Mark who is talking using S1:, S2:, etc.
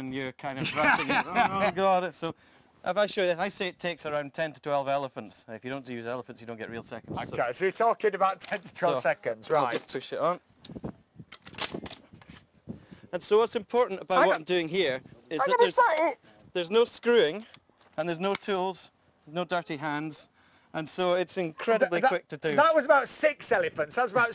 S1: and you're kind of rushing it. Oh, oh god! So if I show you, I say it takes around 10 to 12 elephants. If you don't use elephants, you don't get real seconds.
S2: Okay, so you're talking about 10 to 12
S1: So,
S2: seconds,
S1: I'll
S2: right?
S1: just push it on. And so what's important about
S2: I
S1: what. I'm doing here is that there's, there's no screwing and there's no tools, no dirty hands, and so it's incredibly
S2: that,
S1: quick to do.
S2: that was about six elephants. That's about